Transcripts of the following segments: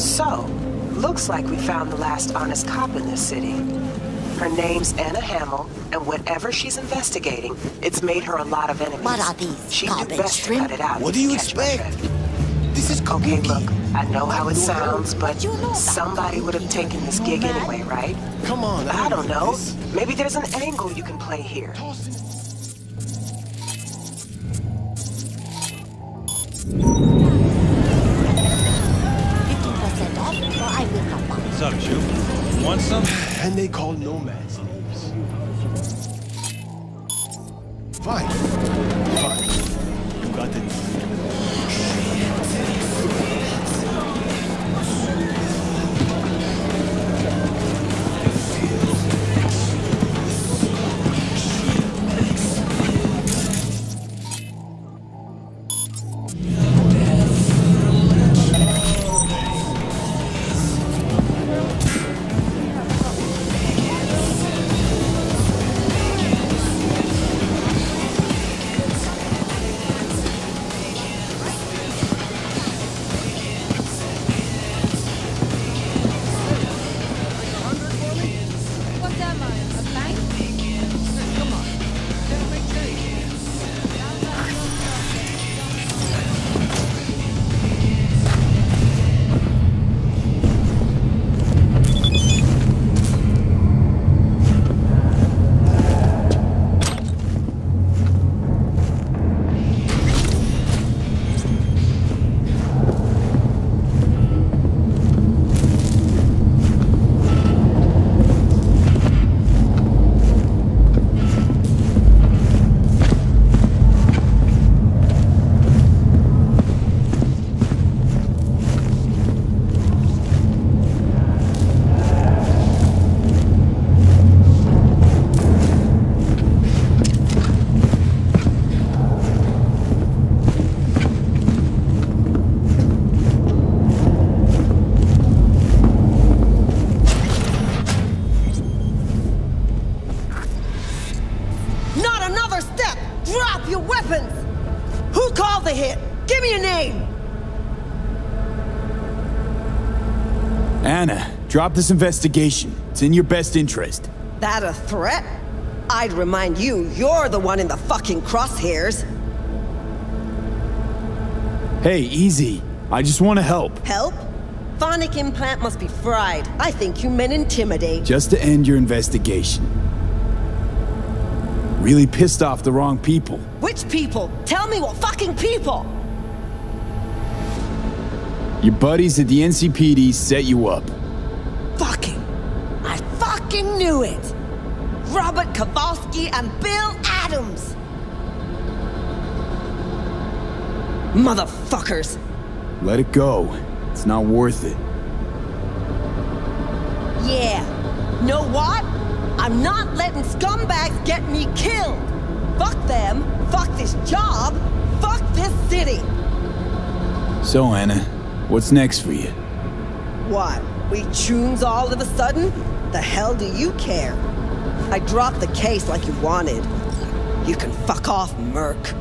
So, looks like we found the last honest cop in this city. Her name's Anna Hamill, and whatever she's investigating, it's made her a lot of enemies. What are these, She'd do garbage best to cut it out. What do you expect? This is Okay, Kabuki. look, I know how it sounds, but You know somebody would have taken this gig anyway, right? Come on, I don't know. This. Maybe there's an angle you can play here. Fifteen What's up, Ju? Want some? And they call nomads. Fine. Fine. Drop your weapons! Who called the hit? Give me a name! Anna, drop this investigation. It's in your best interest. That a threat? I'd remind you, you're the one in the fucking crosshairs. Hey, easy. I just want to help. Help? Phonic implant must be fried. I think you meant intimidate. Just to end your investigation. Really pissed off the wrong people. Which people? Tell me what fucking people! Your buddies at the NCPD set you up. Fucking. I fucking knew it! Robert Kowalski and Bill Adams! Motherfuckers! Let it go. It's not worth it. Yeah. Know what? I'm not letting scumbags get me killed! Fuck them, fuck this job, fuck this city! So, Anna, what's next for you? What? We tunes all of a sudden? The hell do you care? I dropped the case like you wanted. You can fuck off, Merc.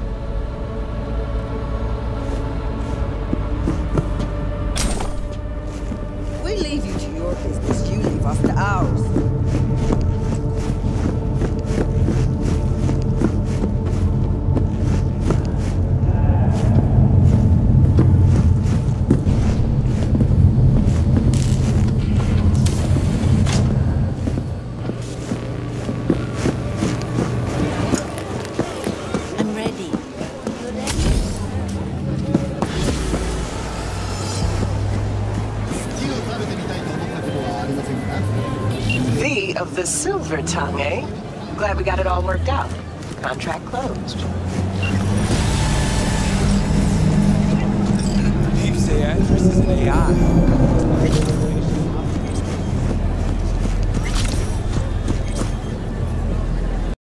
Of the silver tongue, eh? Glad we got it all worked out. Contract closed.